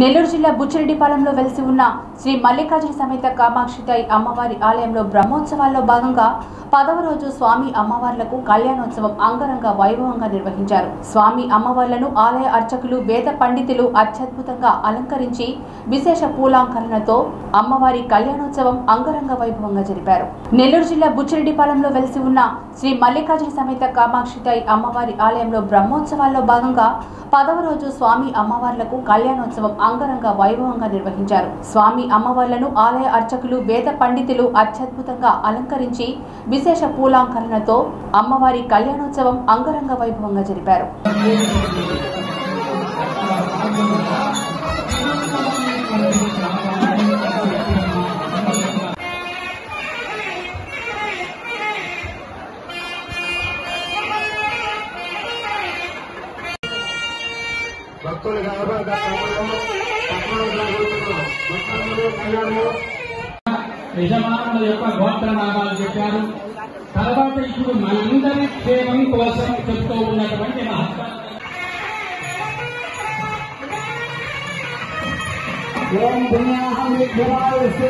నెల్లూరు జిల్లా బుచ్చిరెడ్డిపాలెంలో వెలిసి ఉన్న శ్రీ మల్లికార్జున సమేత కామాక్షితాయి అమ్మవారి ఆలయంలో బ్రహ్మోత్సవాల్లో భాగంగా పదవ రోజు స్వామి అమ్మవార్లకు కళ్యాణోత్సవం అంగరంగ వైభవంగా నిర్వహించారు. స్వామి అమ్మవార్లను ఆలయ అర్చకులు వేద పండితులు అత్యద్భుతంగా అలంకరించి విశేష పూలాంకరణతో అమ్మవారి కళ్యాణోత్సవం అంగరంగ వైభవంగా జరిపారు. నెల్లూరు జిల్లా బుచ్చిరెడ్డిపాలెంలో వెలిసి ఉన్న శ్రీ మల్లికార్జున సమేత కామాక్షితాయి అమ్మవారి ఆలయంలో బ్రహ్మోత్సవాల్లో భాగంగా పదవ రోజు స్వామి అమ్మవార్లకు కళ్యాణోత్సవం అంగరంగ వైభవంగా నిర్వహించారు. స్వామి అమ్మవార్లను ఆలయ అర్చకులు వేద పండితులు అత్యద్భుతంగా అలంకరించి విశేష పూలాంకరణతో అమ్మవారి కళ్యాణోత్సవం అంగరంగ వైభవంగా జరిపారు. భక్తులు కనబడతారు. యజమానుల యొక్క గోత్రనామాలు చెప్పారు తర్వాత ఇప్పుడు మనందరి క్షేమం కోసం చెప్తూ ఉన్నటువంటి మహత్వ ఓం పుణ్యాహం విద్యవాయ శ్రీ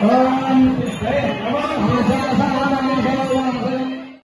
Om Jaya